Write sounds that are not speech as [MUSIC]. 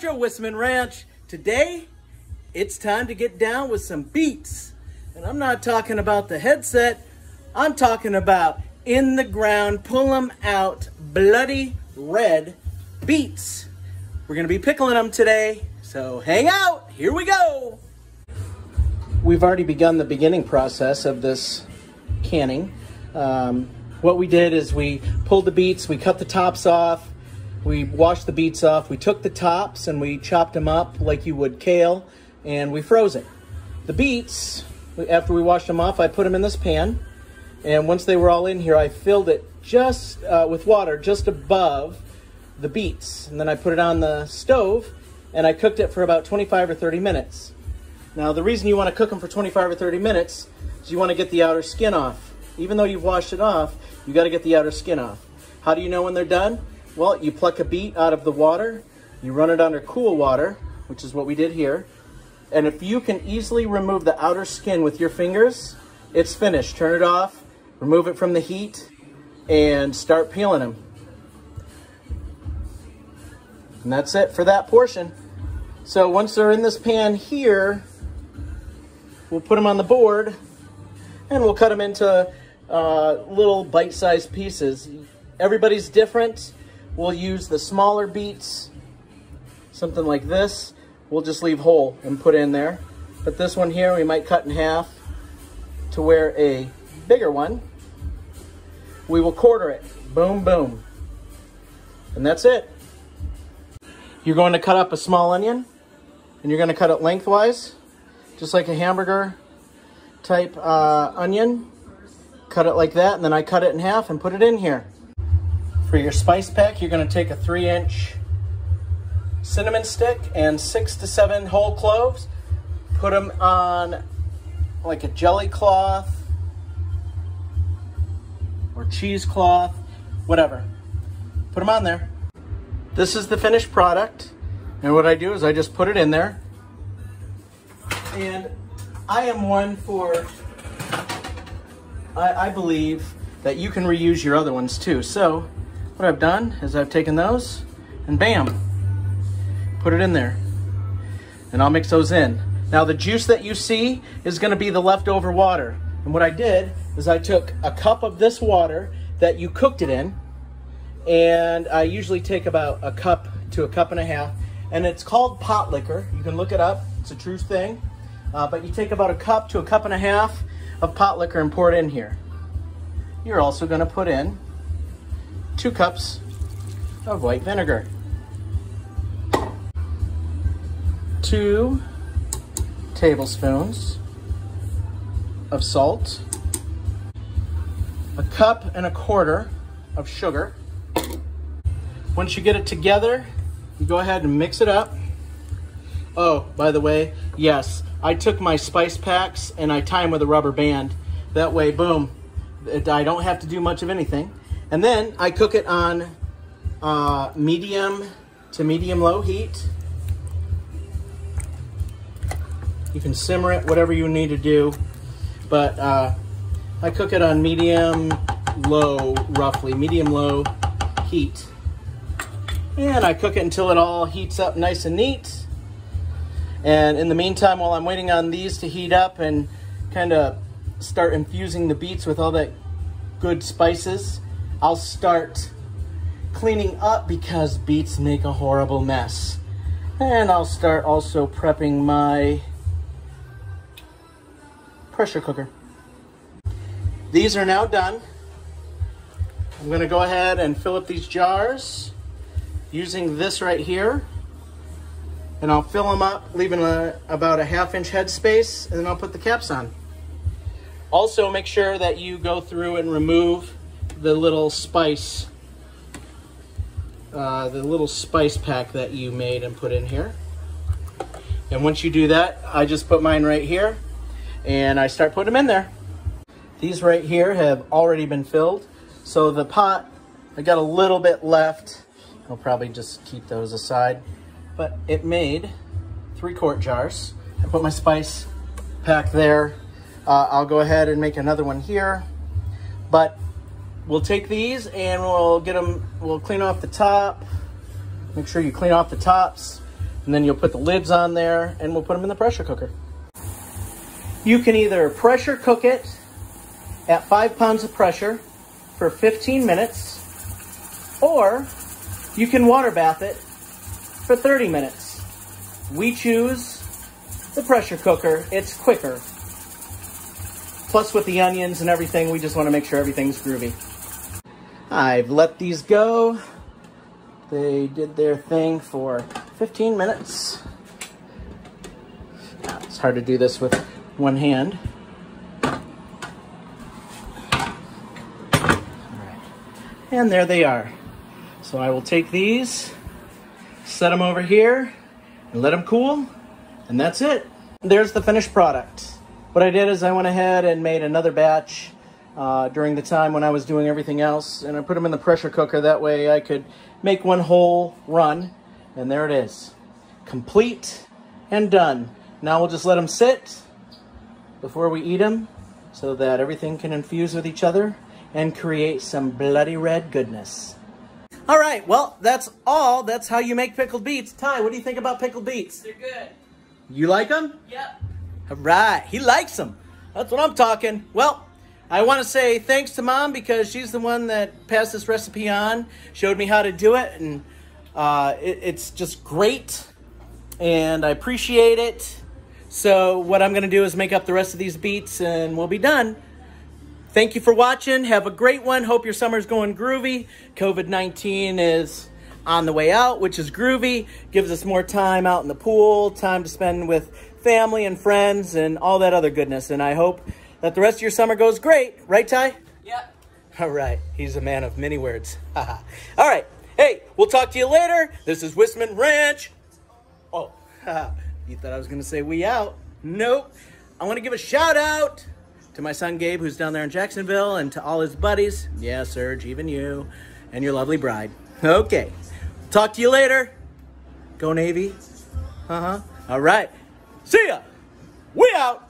Rancho Whisman Ranch. Today, it's time to get down with some beats. And I'm not talking about the headset, I'm talking about in the ground, pull them out, bloody red beets. We're gonna be pickling them today, so hang out, here we go. We've already begun the beginning process of this canning. Um, what we did is we pulled the beets, we cut the tops off, we washed the beets off, we took the tops and we chopped them up like you would kale, and we froze it. The beets, after we washed them off, I put them in this pan, and once they were all in here, I filled it just uh, with water just above the beets. And then I put it on the stove, and I cooked it for about 25 or 30 minutes. Now, the reason you want to cook them for 25 or 30 minutes is you want to get the outer skin off. Even though you've washed it off, you got to get the outer skin off. How do you know when they're done? Well, you pluck a beet out of the water, you run it under cool water, which is what we did here. And if you can easily remove the outer skin with your fingers, it's finished. Turn it off, remove it from the heat, and start peeling them. And that's it for that portion. So once they're in this pan here, we'll put them on the board and we'll cut them into uh, little bite-sized pieces. Everybody's different. We'll use the smaller beets, something like this. We'll just leave whole and put in there. But this one here, we might cut in half to where a bigger one, we will quarter it. Boom, boom. And that's it. You're going to cut up a small onion and you're going to cut it lengthwise, just like a hamburger type uh, onion. Cut it like that, and then I cut it in half and put it in here. For your spice pack, you're going to take a three inch cinnamon stick and six to seven whole cloves. Put them on like a jelly cloth or cheesecloth, whatever. Put them on there. This is the finished product. And what I do is I just put it in there. And I am one for, I, I believe that you can reuse your other ones too. So what I've done is I've taken those and bam, put it in there. And I'll mix those in. Now the juice that you see is gonna be the leftover water. And what I did is I took a cup of this water that you cooked it in, and I usually take about a cup to a cup and a half, and it's called pot liquor. You can look it up, it's a true thing. Uh, but you take about a cup to a cup and a half of pot liquor and pour it in here. You're also gonna put in two cups of white vinegar. Two tablespoons of salt, a cup and a quarter of sugar. Once you get it together, you go ahead and mix it up. Oh, by the way, yes, I took my spice packs and I tie them with a rubber band. That way, boom, I don't have to do much of anything. And then I cook it on uh, medium to medium low heat. You can simmer it, whatever you need to do. But uh, I cook it on medium low, roughly, medium low heat. And I cook it until it all heats up nice and neat. And in the meantime, while I'm waiting on these to heat up and kind of start infusing the beets with all that good spices, I'll start cleaning up because beets make a horrible mess. And I'll start also prepping my pressure cooker. These are now done. I'm gonna go ahead and fill up these jars using this right here. And I'll fill them up, leaving a, uh, about a half inch head space, and then I'll put the caps on. Also make sure that you go through and remove the little spice, uh, the little spice pack that you made and put in here. And once you do that, I just put mine right here and I start putting them in there. These right here have already been filled. So the pot, I got a little bit left. I'll probably just keep those aside. But it made three quart jars. I put my spice pack there. Uh, I'll go ahead and make another one here. But we'll take these and we'll get them, we'll clean off the top. Make sure you clean off the tops. And then you'll put the lids on there and we'll put them in the pressure cooker. You can either pressure cook it at five pounds of pressure for 15 minutes, or you can water bath it for 30 minutes. We choose the pressure cooker. It's quicker. Plus with the onions and everything, we just want to make sure everything's groovy. I've let these go. They did their thing for 15 minutes. It's hard to do this with one hand. And there they are. So I will take these, set them over here, and let them cool, and that's it. There's the finished product. What I did is I went ahead and made another batch uh, during the time when I was doing everything else, and I put them in the pressure cooker. That way I could make one whole run, and there it is. Complete and done. Now we'll just let them sit before we eat them so that everything can infuse with each other and create some bloody red goodness. All right, well, that's all. That's how you make pickled beets. Ty, what do you think about pickled beets? They're good. You like them? Yep. All right, he likes them. That's what I'm talking. Well, I want to say thanks to Mom because she's the one that passed this recipe on, showed me how to do it, and uh, it, it's just great, and I appreciate it. So what I'm going to do is make up the rest of these beets, and we'll be done. Thank you for watching. Have a great one. Hope your summer's going groovy. COVID-19 is on the way out, which is groovy. Gives us more time out in the pool, time to spend with family and friends, and all that other goodness. And I hope that the rest of your summer goes great. Right, Ty? Yep. All right. He's a man of many words. [LAUGHS] all right. Hey, we'll talk to you later. This is Whisman Ranch. Oh, [LAUGHS] you thought I was going to say we out. Nope. I want to give a shout out to my son Gabe, who's down there in Jacksonville, and to all his buddies. Yeah, Serge, even you, and your lovely bride. Okay. Talk to you later. Go Navy. Uh huh. All right. See ya. We out.